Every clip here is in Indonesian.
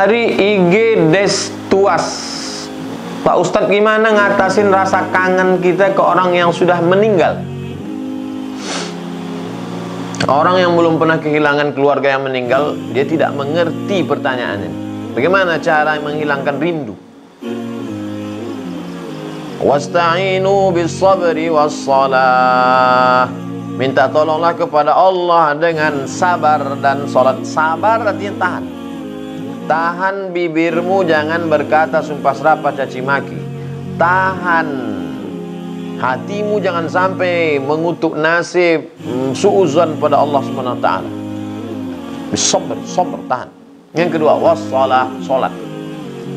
Dari IG Destuas Pak Ustadz gimana ngatasin rasa kangen kita ke orang yang sudah meninggal? Orang yang belum pernah kehilangan keluarga yang meninggal Dia tidak mengerti pertanyaan ini Bagaimana cara menghilangkan rindu? Wasta'inu bis sabri was salah Minta tolonglah kepada Allah dengan sabar dan salat. Sabar artinya tahan Tahan bibirmu jangan berkata sumpah serapah caci maki Tahan Hatimu jangan sampai mengutuk nasib mm, Su'uzan pada Allah SWT Bisabar, sabar, tahan Yang kedua, wassalah, salat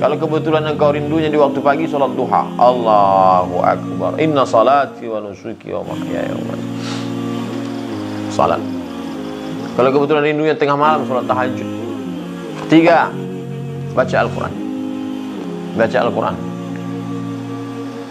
kalau kebetulan engkau rindunya di waktu pagi salat duha. Allahu akbar. Inna salati wa nusuki wa mahyaya wa Salat. Kalau kebetulan rindunya tengah malam salat tahajud. Tiga, baca Al-Quran. Baca Al-Quran.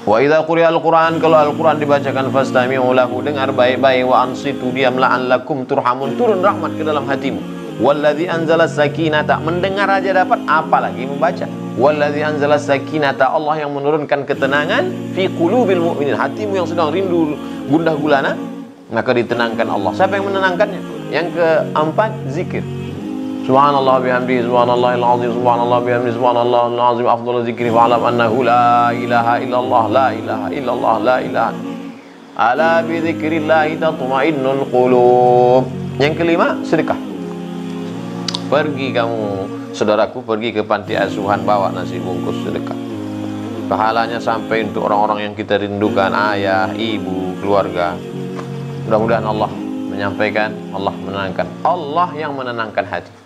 Wa idza Al-Quran kalau Al-Quran dibacakan fastami'u lahu dengar baik-baik wa ansitu diamlah lakum turhamun turun rahmat ke dalam hatimu. Walladzi anzala sakinata mendengar aja dapat apalagi membaca. Walladzi anzala sakinata Allah yang menurunkan ketenangan fi qulubil mu'minin. Hatimu yang sedang rindu gundah gulana maka ditenangkan Allah. Siapa yang menenangkannya? Yang keempat zikir. Subhanallah bihamdi subhanallahil azim subhanallah bihamdi subhanallahil azim afdalu zikri fa'lam annahu la ilaha illallah la ilaha illallah la ilaha ala bi dzikrillah tatma'innul qulub. Yang kelima sedekah. Pergi kamu saudaraku pergi ke panti asuhan bawa nasi bungkus sedekah. Pahalanya sampai untuk orang-orang yang kita rindukan ayah, ibu, keluarga. Mudah-mudahan Allah menyampaikan Allah menenangkan. Allah yang menenangkan hati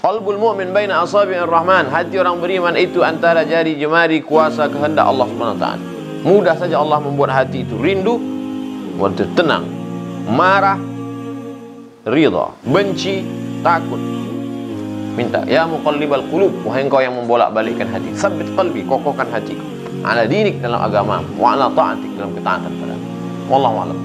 qalbul mu'min baina asabi'ir rahman. Hati orang beriman itu antara jari jemari kuasa kehendak Allah SWT mudah saja Allah membuat hati itu rindu waktu tenang marah ridha benci takut. Minta ya muqallibal qulub wahai engkau yang membolak-balikkan hati sabit qalbi kokohkan hatiku ala dinik dalam agama wa ala ta'atik dalam ketaatan padamu wallahu a'lam